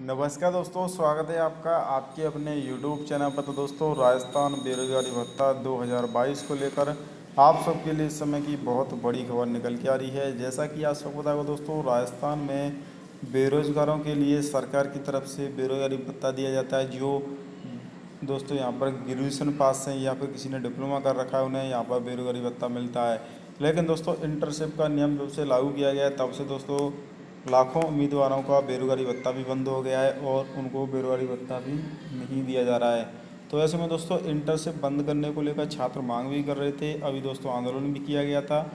नमस्कार दोस्तों, स्वागत है आपका आपके अपने YouTube चैनल पर। तो दोस्तों, राजस्थान बेरोजगारी भत्ता 2022 को लेकर आप सबके लिए इस समय की बहुत बड़ी खबर निकल के आ रही है। जैसा कि आप सबको पता होगा दोस्तों, राजस्थान में बेरोजगारों के लिए सरकार की तरफ़ से बेरोजगारी भत्ता दिया जाता है। जो दोस्तों, यहाँ पर ग्रेजुएशन पास हैं या फिर किसी ने डिप्लोमा कर रखा है, उन्हें यहाँ पर बेरोजगारी भत्ता मिलता है। लेकिन दोस्तों इंटरशिप का नियम जब से लागू किया गया तब से दोस्तों लाखों उम्मीदवारों का बेरोजगारी भत्ता भी बंद हो गया है और उनको बेरोजगारी भत्ता भी नहीं दिया जा रहा है। तो ऐसे में दोस्तों, इंटरशिप बंद करने को लेकर छात्र मांग भी कर रहे थे। अभी दोस्तों, आंदोलन भी किया गया था।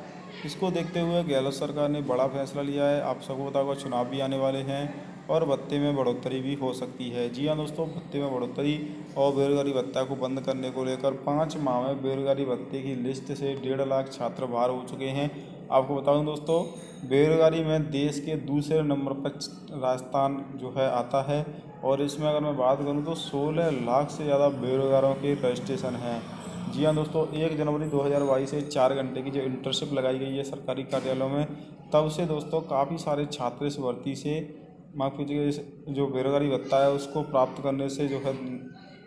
इसको देखते हुए गहलोत सरकार ने बड़ा फैसला लिया है। आप सबको पता होगा, चुनाव भी आने वाले हैं और भत्ते में बढ़ोतरी भी हो सकती है। जी हाँ दोस्तों, भत्ते में बढ़ोतरी और बेरोजगारी भत्ता को बंद करने को लेकर पाँच माह में बेरोजगारी भत्ते की लिस्ट से डेढ़ लाख छात्र बाहर हो चुके हैं। आपको बता दूँ दोस्तों, बेरोजगारी में देश के दूसरे नंबर पर राजस्थान जो है आता है। और इसमें अगर मैं बात करूँ तो 16 लाख से ज़्यादा बेरोजगारों के रजिस्ट्रेशन हैं। जी हाँ दोस्तों, एक जनवरी 2022 से चार घंटे की जो इंटर्नशिप लगाई गई है सरकारी कार्यालयों में, तब से दोस्तों काफ़ी सारे छात्र इस भर्ती से माफ़ कीजिएगा जो बेरोजगारी भत्ता है उसको प्राप्त करने से जो है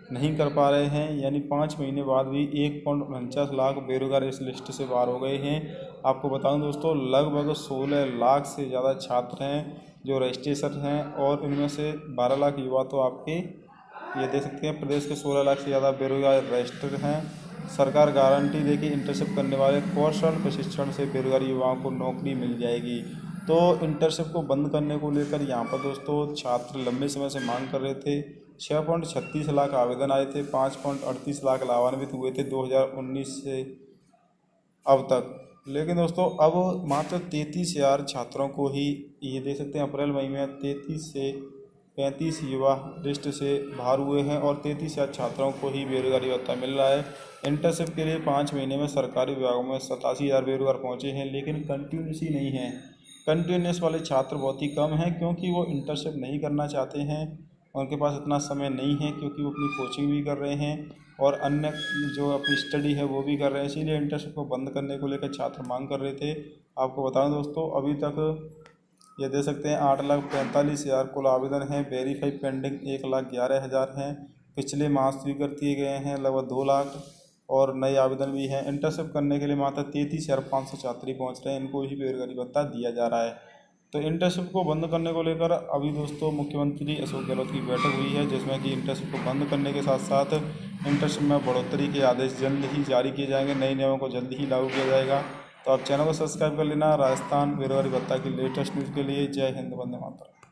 नहीं कर पा रहे हैं। यानी पाँच महीने बाद भी एक पॉइंट उनचास लाख बेरोजगार इस लिस्ट से बाहर हो गए हैं। आपको बताऊँ दोस्तों, लगभग सोलह लाख से ज़्यादा छात्र हैं जो रजिस्ट्रेशन हैं और इनमें से बारह लाख युवा तो आपके, ये देख सकते हैं, प्रदेश के सोलह लाख से ज़्यादा बेरोजगार रजिस्टर्ड हैं। सरकार गारंटी देगी इंटर्नशिप करने वाले कौशल प्रशिक्षण से बेरोजगार युवाओं को नौकरी मिल जाएगी। तो इंटर्नशिप को बंद करने को लेकर यहाँ पर दोस्तों, छात्र लंबे समय से मांग कर रहे थे। छः पॉइंट छत्तीस लाख आवेदन आए थे, पाँच पॉइंट अड़तीस लाख लाभान्वित हुए थे 2019 से अब तक। लेकिन दोस्तों, अब मात्र तैंतीस हज़ार छात्रों को ही ये देख सकते हैं। अप्रैल मई में तैंतीस से पैंतीस युवा लिस्ट से बाहर हुए हैं और तैंतीस हज़ार छात्रों को ही बेरोजगारी भत्ता मिल रहा है। इंटर्नशिप के लिए पाँच महीने में सरकारी विभागों में सतासी हज़ार बेरोजगार पहुँचे हैं, लेकिन कंटिन्यूसी नहीं है। कंटिन्यूस वाले छात्र बहुत ही कम हैं, क्योंकि वो इंटर्नशिप नहीं करना चाहते हैं। उनके पास इतना समय नहीं है क्योंकि वो अपनी कोचिंग भी कर रहे हैं और अन्य जो अपनी स्टडी है वो भी कर रहे हैं। इसीलिए इंटर्नशिप को बंद करने को लेकर छात्र मांग कर रहे थे। आपको बताऊँ दोस्तों, अभी तक ये दे सकते हैं आठ लाख पैंतालीस हज़ार कुल आवेदन हैं। वेरीफाई पेंडिंग एक लाख ग्यारह हज़ार हैं। पिछले माह स्वीकृत किए गए हैं, लगभग दो लाख और नए आवेदन भी हैं। इंटर्नशिप करने के लिए मात्र तैंतीस हज़ार पाँच सौ छात्री पहुँच रहे हैं। इनको ही बेरोजगारी भत्ता दिया जा रहा है। तो इंटर्नशिप को बंद करने को लेकर अभी दोस्तों मुख्यमंत्री अशोक गहलोत की बैठक हुई है, जिसमें कि इंटर्नशिप को बंद करने के साथ साथ इंटर्नशिप में बढ़ोतरी के आदेश जल्द ही जारी किए जाएँगे, नए नियमों को जल्द ही लागू किया जाएगा। तो आप चैनल को सब्सक्राइब कर लेना, राजस्थान बेरोजगारी भत्ता की लेटेस्ट न्यूज़ के लिए जय हिंद, वंदे मातरम।